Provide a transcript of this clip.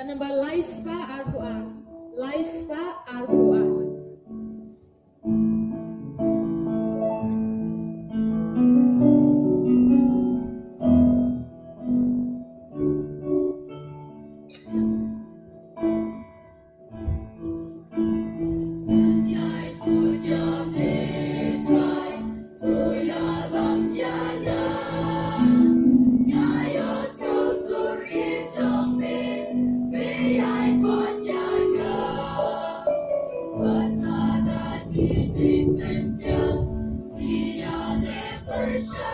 Kanang ba lies pa ako Yes.